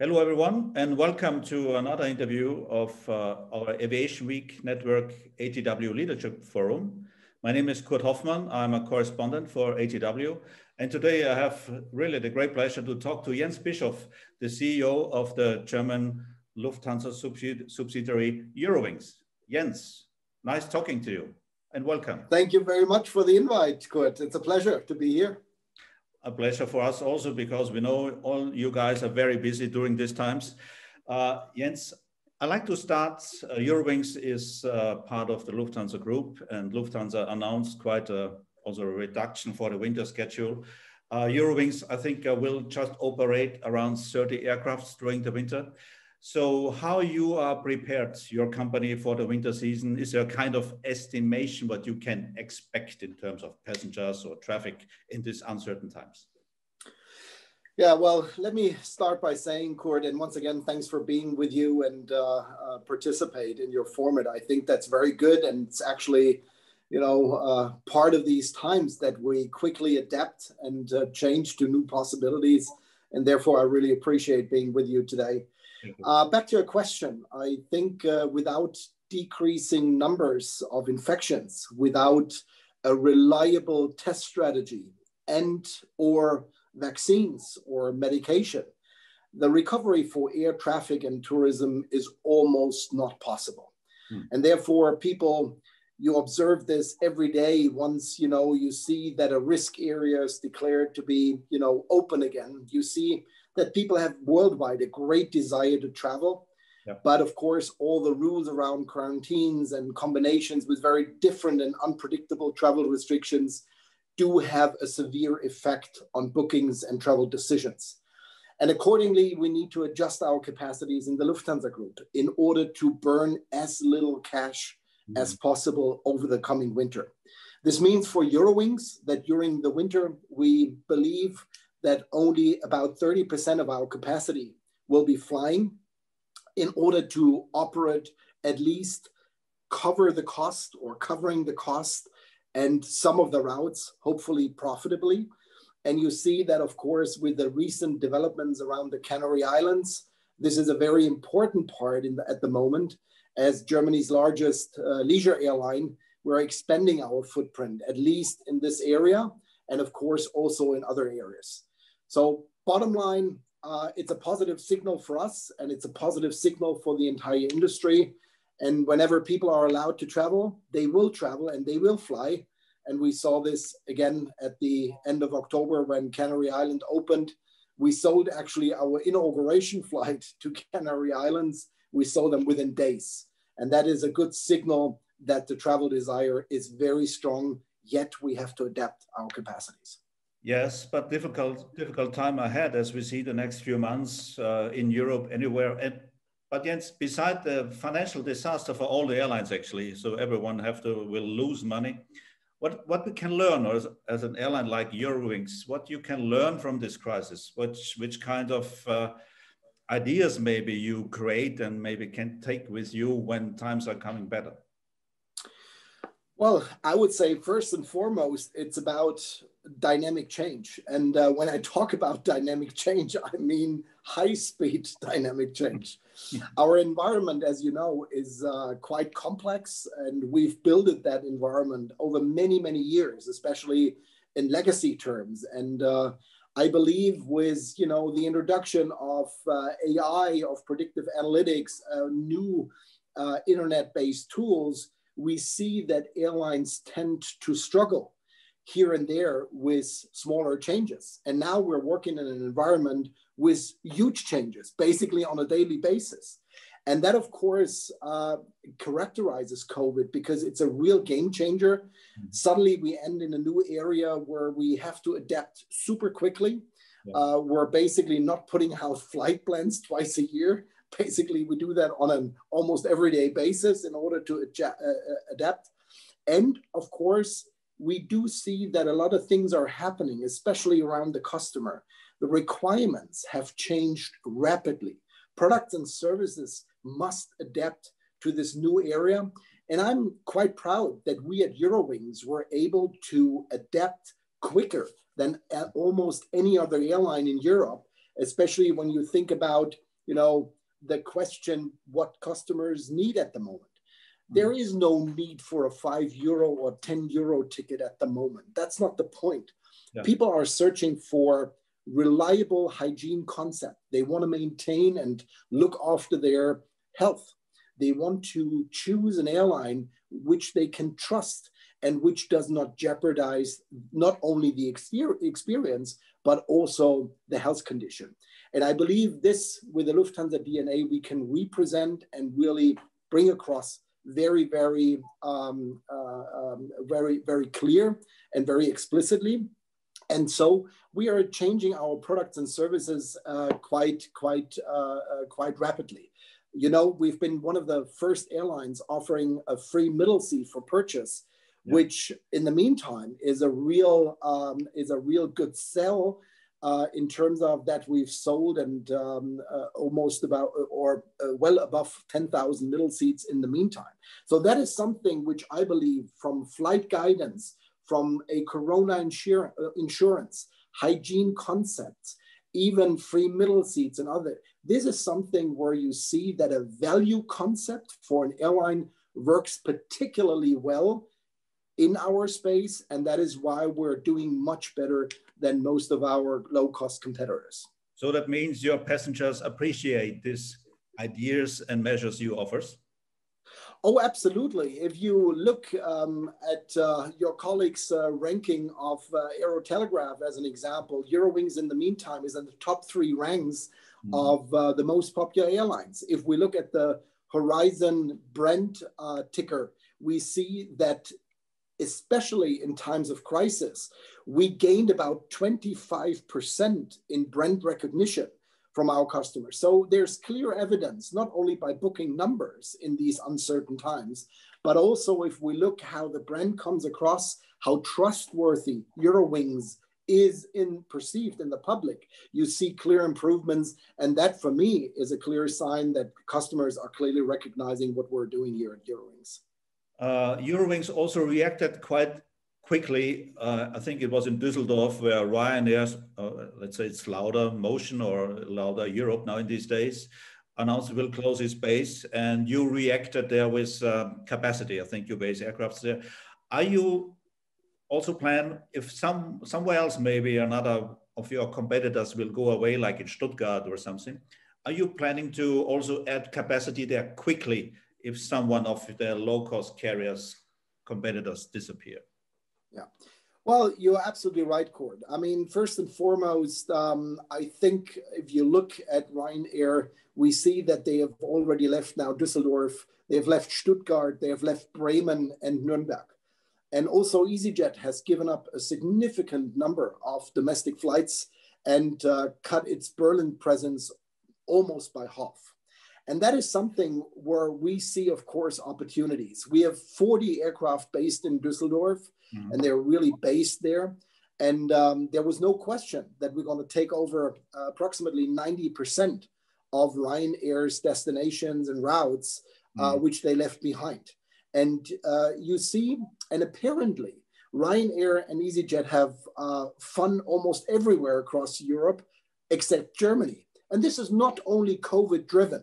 Hello, everyone, and welcome to another interview of uh, our Aviation Week Network ATW Leadership Forum. My name is Kurt Hofmann. I'm a correspondent for ATW. And today I have really the great pleasure to talk to Jens Bischof, the CEO of the German Lufthansa subsidiary Eurowings. Jens, nice talking to you and welcome. Thank you very much for the invite, Kurt. It's a pleasure to be here. A pleasure for us also because we know all you guys are very busy during these times. Uh, Jens, I'd like to start. Uh, Eurowings is uh, part of the Lufthansa group and Lufthansa announced quite a, also a reduction for the winter schedule. Uh, Eurowings, I think, uh, will just operate around 30 aircrafts during the winter. So how you are prepared, your company for the winter season? Is there a kind of estimation what you can expect in terms of passengers or traffic in these uncertain times? Yeah, well, let me start by saying, Kurt, and once again, thanks for being with you and uh, uh, participate in your format. I think that's very good, and it's actually, you know, uh, part of these times that we quickly adapt and uh, change to new possibilities. And therefore, I really appreciate being with you today. Uh, back to your question, I think uh, without decreasing numbers of infections, without a reliable test strategy and or vaccines or medication, the recovery for air traffic and tourism is almost not possible. Hmm. And therefore, people, you observe this every day once you know you see that a risk area is declared to be you know open again you see that people have worldwide a great desire to travel. But of course, all the rules around quarantines and combinations with very different and unpredictable travel restrictions do have a severe effect on bookings and travel decisions. And accordingly, we need to adjust our capacities in the Lufthansa Group in order to burn as little cash mm. as possible over the coming winter. This means for Eurowings that during the winter, we believe that only about 30% of our capacity will be flying in order to operate at least cover the cost or covering the cost and some of the routes, hopefully profitably. And you see that, of course, with the recent developments around the Canary Islands, this is a very important part the, at the moment. As Germany's largest uh, leisure airline, we're expanding our footprint, at least in this area, and of course, also in other areas. So bottom line, uh, it's a positive signal for us and it's a positive signal for the entire industry. And whenever people are allowed to travel, they will travel and they will fly. And we saw this again at the end of October when Canary Island opened. We sold actually our inauguration flight to Canary Islands. We sold them within days. And that is a good signal that the travel desire is very strong, yet we have to adapt our capacities. Yes, but difficult, difficult time ahead as we see the next few months uh, in Europe, anywhere. And, but Jens, beside the financial disaster for all the airlines, actually, so everyone have to will lose money. What what we can learn as, as an airline like Eurowings, what you can learn from this crisis, which which kind of uh, ideas maybe you create and maybe can take with you when times are coming better. Well, I would say first and foremost, it's about dynamic change. And uh, when I talk about dynamic change, I mean high speed dynamic change. Our environment, as you know, is uh, quite complex, and we've built that environment over many, many years, especially in legacy terms. And uh, I believe with you know the introduction of uh, AI, of predictive analytics, uh, new uh, internet-based tools, we see that airlines tend to struggle here and there with smaller changes. And now we're working in an environment with huge changes, basically on a daily basis. And that, of course, uh, characterizes COVID because it's a real game changer. Mm-hmm. Suddenly, we end in a new area where we have to adapt super quickly. Yeah. Uh, we're basically not putting out flight plans twice a year basically we do that on an almost everyday basis in order to adja- uh, uh, adapt and of course we do see that a lot of things are happening especially around the customer the requirements have changed rapidly products and services must adapt to this new area and i'm quite proud that we at eurowings were able to adapt quicker than almost any other airline in europe especially when you think about, you know, the question what customers need at the moment. There mm-hmm. no need for a five euro or 10 euro ticket at the moment. That's not the point. Yeah. People are searching for reliable hygiene concept. They want to maintain and look after their health. They want to choose an airline which they can trust and which does not jeopardize not only the experience, but also the health condition. And I believe this, with the Lufthansa DNA, we can represent and really bring across very, very, um, uh, um, very, very clear and very explicitly. And so we are changing our products and services uh, quite, quite, uh, uh quite rapidly. You know, we've been one of the first airlines offering a free middle seat for purchase, yeah. which in the meantime is a real um, is a real good sell uh, in terms of that we've sold and um, uh, almost about or uh, well above 10,000 middle seats in the meantime. So that is something which I believe from flight guidance, from a corona insur- uh, insurance, hygiene concepts, even free middle seats and other. This is something where you see that a value concept for an airline works particularly well in our space. And that is why we're doing much better than most of our low cost competitors. So that means your passengers appreciate these ideas and measures you offers? Oh, absolutely. If you look um, at uh, your colleagues' uh, ranking of uh, Aerotelegraph as an example, Eurowings in the meantime is in the top three ranks mm. of uh, the most popular airlines. If we look at the Horizon Brent uh, ticker, we see that especially in times of crisis, we gained about 25% in brand recognition from our customers. So there's clear evidence, not only by booking numbers in these uncertain times, but also if we look how the brand comes across, how trustworthy Eurowings is in perceived in the public, you see clear improvements. And that for me is a clear sign that customers are clearly recognizing what we're doing here at Eurowings. Uh, Eurowings also reacted quite quickly. Uh, I think it was in Düsseldorf where Ryanair, uh, let's say it's Laudamotion or Lauda Europe now in these days, announced it will close its base, and you reacted there with um, capacity. I think you base aircrafts there. Are you also plan if some somewhere else maybe another of your competitors will go away, like in Stuttgart or something? Are you planning to also add capacity there quickly if someone of the low cost carriers competitors disappear? Yeah. Well, you're absolutely right, Kurt. I mean, first and foremost, um, I think if you look at Ryanair, we see that they have already left now Düsseldorf, they've left Stuttgart, they have left Bremen and Nuremberg. And also, EasyJet has given up a significant number of domestic flights and uh, cut its Berlin presence almost by half. And that is something where we see, of course, opportunities. We have 40 aircraft based in Dusseldorf, mm-hmm. and they're really based there. And um, there was no question that we're going to take over uh, approximately 90% of Ryanair's destinations and routes, uh, mm-hmm. which they left behind. And uh, you see, and apparently, Ryanair and EasyJet have uh, fun almost everywhere across Europe except Germany. And this is not only COVID driven.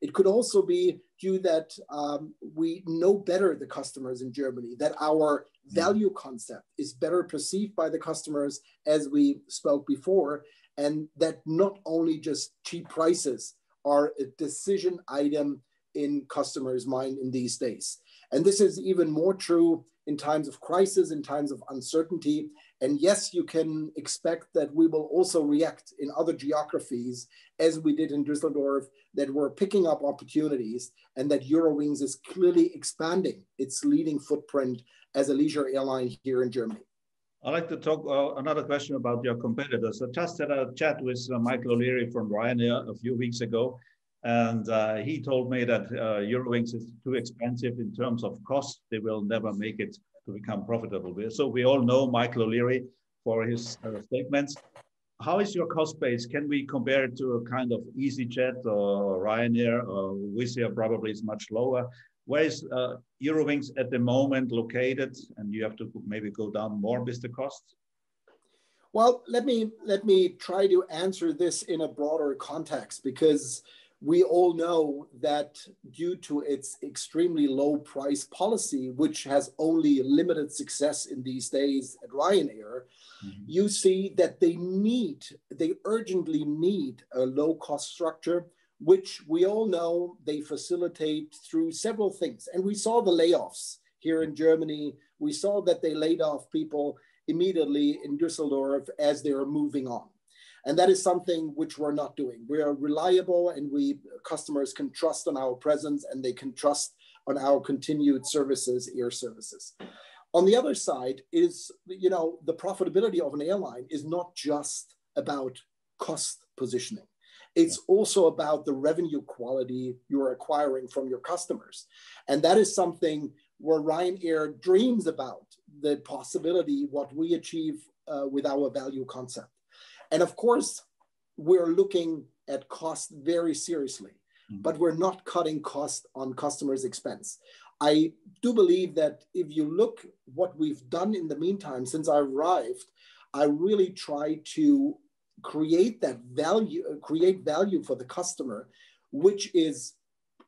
It could also be due that um, we know better the customers in Germany, that our hmm. value concept is better perceived by the customers as we spoke before, and that not only just cheap prices are a decision item in customers' mind in these days. And this is even more true in times of crisis, in times of uncertainty. And yes, you can expect that we will also react in other geographies as we did in Düsseldorf, that we're picking up opportunities and that Eurowings is clearly expanding its leading footprint as a leisure airline here in Germany. I'd like to talk uh, another question about your competitors. I just had a chat with uh, Michael O'Leary from Ryanair a few weeks ago, and uh, he told me that uh, Eurowings is too expensive in terms of cost. They will never make it to become profitable. So we all know Michael O'Leary for his uh, statements. How is your cost base? Can we compare it to a kind of EasyJet or Ryanair or Wizz Air probably is much lower? Where is uh, Eurowings at the moment located? And you have to maybe go down more with the costs? Well, let me let me try to answer this in a broader context because we all know that due to its extremely low price policy, which has only limited success in these days at Ryanair, mm-hmm. you see that they need, they urgently need a low cost structure, which we all know they facilitate through several things. And we saw the layoffs here in Germany. We saw that they laid off people immediately in Düsseldorf as they are moving on. And that is something which we're not doing. We are reliable and we customers can trust on our presence and they can trust on our continued services, air services. On the other side is, you know, the profitability of an airline is not just about cost positioning. It's yeah. also about the revenue quality you're acquiring from your customers. And that is something where Ryanair dreams about the possibility, what we achieve uh, with our value concept. And of course, we're looking at cost very seriously, mm-hmm. but we're not cutting cost on customers' expense. I do believe that if you look what we've done in the meantime since I arrived, I really try to create that value, create value for the customer, which is,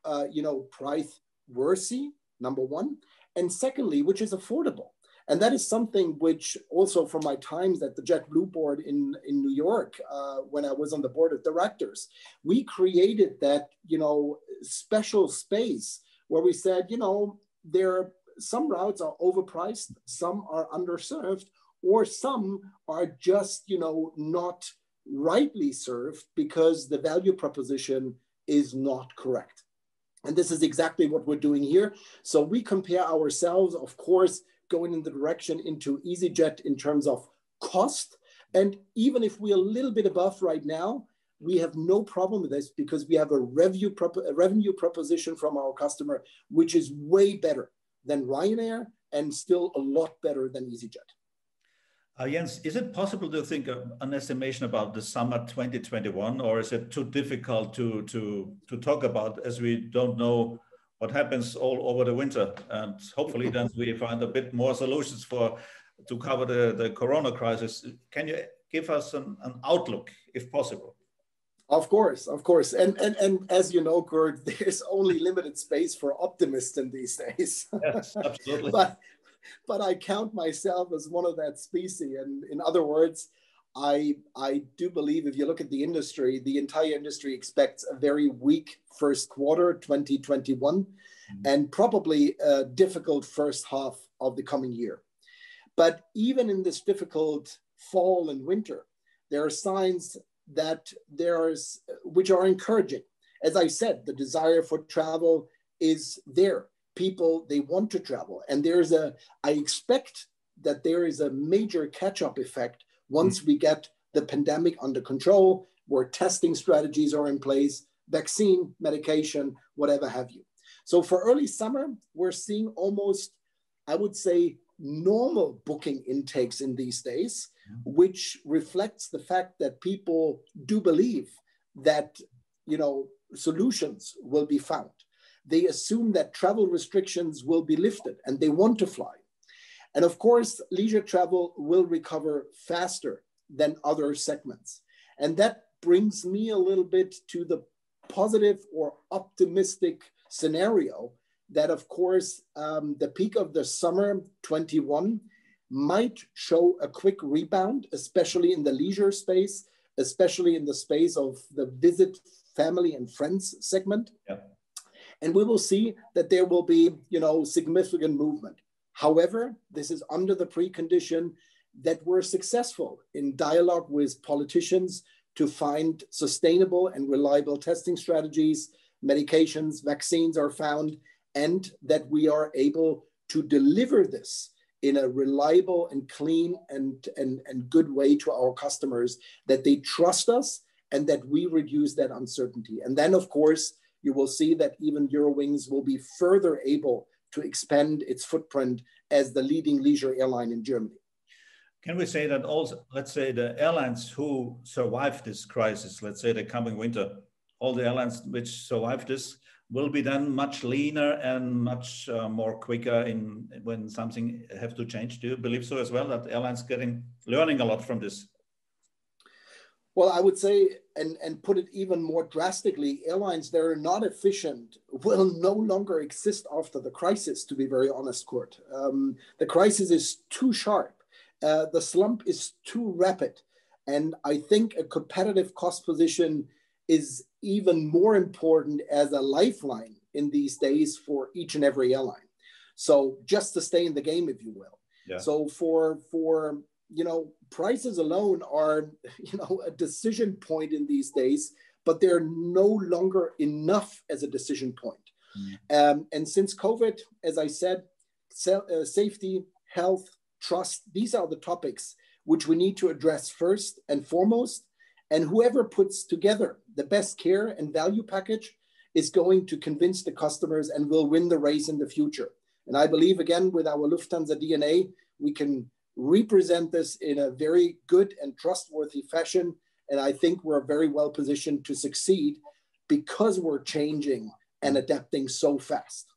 uh, you know, price worthy, number one, and secondly, which is affordable. And that is something which also from my times at the JetBlue board in, in New York, uh, when I was on the board of directors, we created that, you know, special space where we said, you know, there some routes are overpriced, some are underserved, or some are just, you know, not rightly served because the value proposition is not correct. And this is exactly what we're doing here. So we compare ourselves, of course, going in the direction into EasyJet in terms of cost. And even if we're a little bit above right now, we have no problem with this because we have a revenue, prop- a revenue proposition from our customer, which is way better than Ryanair and still a lot better than EasyJet. Uh, Jens, is it possible to think of an estimation about the summer 2021, or is it too difficult to, to, to talk about as we don't know what happens all over the winter? And hopefully then we find a bit more solutions for to cover the, the corona crisis. Can you give us an, an outlook, if possible? Of course, of course. And, and, and as you know, Kurt, there's only limited space for optimists in these days. Yes, absolutely. but but I count myself as one of that species. And in other words, I, I do believe if you look at the industry, the entire industry expects a very weak first quarter 2021 mm-hmm. and probably a difficult first half of the coming year. But even in this difficult fall and winter, there are signs that there's which are encouraging. As I said, the desire for travel is there people they want to travel and there's a i expect that there is a major catch-up effect once mm. we get the pandemic under control where testing strategies are in place vaccine medication whatever have you so for early summer we're seeing almost i would say normal booking intakes in these days mm. which reflects the fact that people do believe that you know solutions will be found they assume that travel restrictions will be lifted and they want to fly. And of course, leisure travel will recover faster than other segments. And that brings me a little bit to the positive or optimistic scenario that, of course, um, the peak of the summer 21 might show a quick rebound, especially in the leisure space, especially in the space of the visit family and friends segment. Yeah and we will see that there will be, you know, significant movement. However, this is under the precondition that we're successful in dialogue with politicians to find sustainable and reliable testing strategies, medications, vaccines are found, and that we are able to deliver this in a reliable and clean and, and, and good way to our customers, that they trust us and that we reduce that uncertainty. And then, of course, you will see that even Eurowings will be further able to expand its footprint as the leading leisure airline in Germany. Can we say that also, let's say the airlines who survived this crisis, let's say the coming winter, all the airlines which survived this will be then much leaner and much uh, more quicker in when something have to change. Do you believe so as well that airlines getting learning a lot from this Well, I would say, and, and put it even more drastically, airlines that are not efficient will no longer exist after the crisis, to be very honest, Kurt. Um, the crisis is too sharp, uh, the slump is too rapid. And I think a competitive cost position is even more important as a lifeline in these days for each and every airline. So just to stay in the game, if you will. Yeah. So for for you know prices alone are you know a decision point in these days, but they're no longer enough as a decision point. Mm. Um, and since COVID, as I said, uh, safety, health, trust, these are the topics which we need to address first and foremost. And whoever puts together the best care and value package is going to convince the customers and will win the race in the future. And I believe, again, with our Lufthansa DNA, we can represent this in a very good and trustworthy fashion. And I think we're very well positioned to succeed because we're changing and adapting so fast.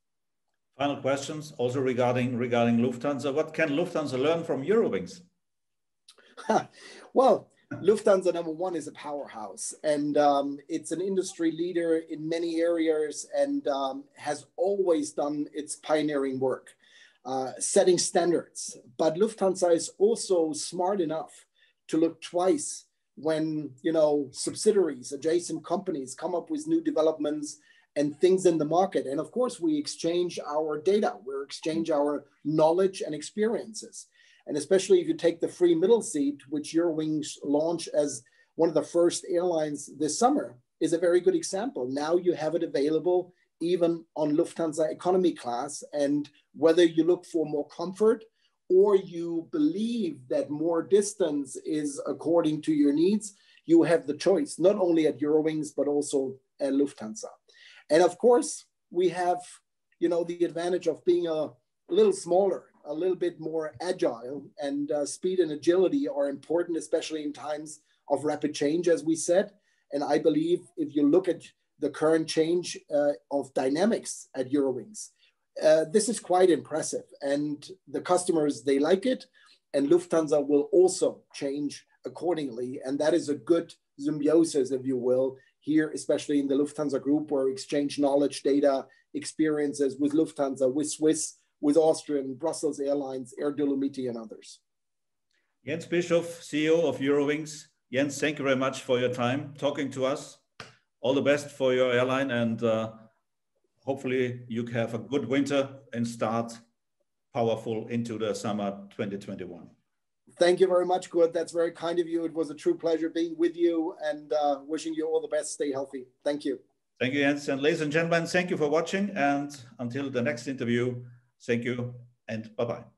Final questions also regarding regarding Lufthansa. What can Lufthansa learn from Eurowings? well, Lufthansa number one is a powerhouse, and um, it's an industry leader in many areas, and um, has always done its pioneering work, uh, setting standards. But Lufthansa is also smart enough to look twice when you know subsidiaries, adjacent companies come up with new developments and things in the market. And of course, we exchange our data, we exchange our knowledge and experiences. And especially if you take the free middle seat, which Eurowings launched as one of the first airlines this summer, is a very good example. Now you have it available even on Lufthansa economy class. And whether you look for more comfort or you believe that more distance is according to your needs, you have the choice, not only at Eurowings, but also at Lufthansa. And of course, we have, you know, the advantage of being a little smaller a little bit more agile and uh, speed and agility are important, especially in times of rapid change, as we said. And I believe if you look at the current change uh, of dynamics at Eurowings, uh, this is quite impressive. And the customers, they like it. And Lufthansa will also change accordingly. And that is a good symbiosis, if you will, here, especially in the Lufthansa group, where exchange knowledge, data, experiences with Lufthansa, with Swiss, with Austrian, Brussels Airlines, Air Dolomiti, and others. Jens Bischof, CEO of Eurowings. Jens, thank you very much for your time talking to us. All the best for your airline, and uh, hopefully you have a good winter and start powerful into the summer 2021. Thank you very much, Kurt. That's very kind of you. It was a true pleasure being with you and uh, wishing you all the best. Stay healthy. Thank you. Thank you, Jens. And ladies and gentlemen, thank you for watching. And until the next interview, Thank you and bye bye.